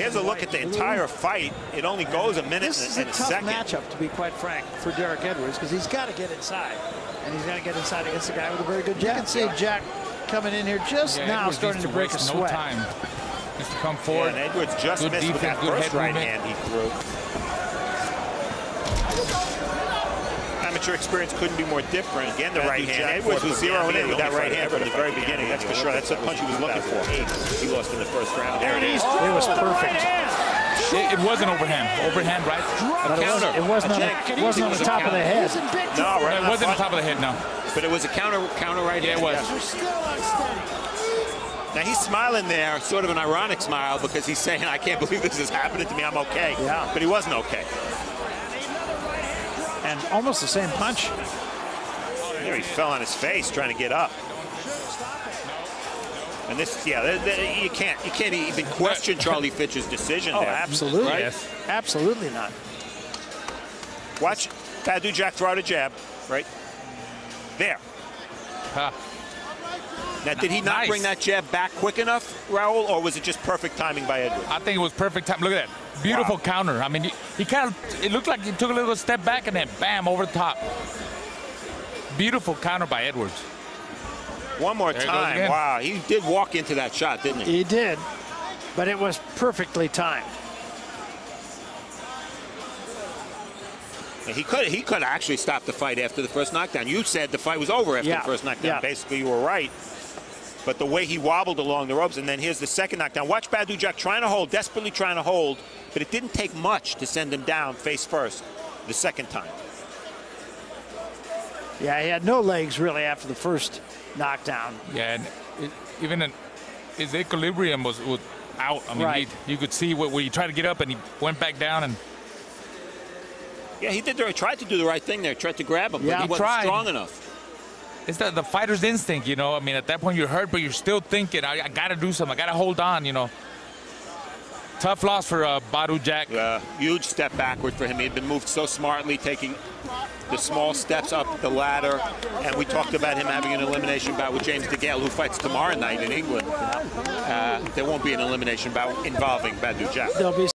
Here's a look at the entire fight. It only goes a minute This is and, a and a tough matchup, to be quite frank, for Derek Edwards because he's got to get inside, and he's got to get inside against a guy with a very good jab. You can see Jack coming in here just Yeah, now, Edwards starting needs to break a sweat. No time. Just to come Yeah, forward. and Edwards just Good missed with defense, that first head right movement. hand he threw. Amateur experience couldn't be more different. Again, the right hand. Edwards was zeroing in with that right hand from the very beginning. That's for sure. That's the punch he was looking for. He lost in the first round. There it is. It was perfect. It, it wasn't overhand. Overhand, right? But it wasn't, it wasn't, on, Jack, the, it wasn't on the it was top of the head. No, right It wasn't on the top of the head, no. But it was a counter counter right Yeah, it was. Now he's smiling there, sort of an ironic smile, because he's saying, "I can't believe this is happening to me. I'm okay." Yeah. But he wasn't okay. And almost the same punch. There he fell on his face trying to get up. And this, yeah, th- th- you can't, you can't even question Charlie Fitch's decision Oh, there. absolutely. Right? Yes. Absolutely not. Watch Badou Jack throw out a jab, right? There. Huh. Now, did he not Nice. bring that jab back quick enough, Raul, or was it just perfect timing by Edwards? I think it was perfect time. Look at that. Beautiful Wow. counter. I mean, he, he kind of, it looked like he took a little step back and then bam, over the top. Beautiful counter by Edwards. One more There time. Wow, he did walk into that shot, didn't he? He did, but it was perfectly timed. He could he could actually stop the fight after the first knockdown. You said the fight was over after Yeah, the first knockdown. yeah. Basically, you were right. But the way he wobbled along the ropes, and then here's the second knockdown. Watch Badou Jack trying to hold, desperately trying to hold, but it didn't take much to send him down face first the second time. Yeah, he had no legs really after the first knockdown. Yeah, and it, even in, his equilibrium was, was out. I mean, Right. he, you could see where, where he tried to get up and he went back down and Yeah, he did. The, tried to do the right thing there. Tried to grab him, Yeah, but he he wasn't tried. strong enough. It's the, the fighter's instinct, you know. I mean, at that point you're hurt, but you're still thinking, I, I got to do something. I got to hold on, you know. Tough loss for uh, Badou Jack. Uh, huge step backward for him. He had been moved so smartly, taking the small steps up the ladder. And we talked about him having an elimination bout with James DeGale, who fights tomorrow night in England. Uh, there won't be an elimination bout involving Badou Jack. There'll be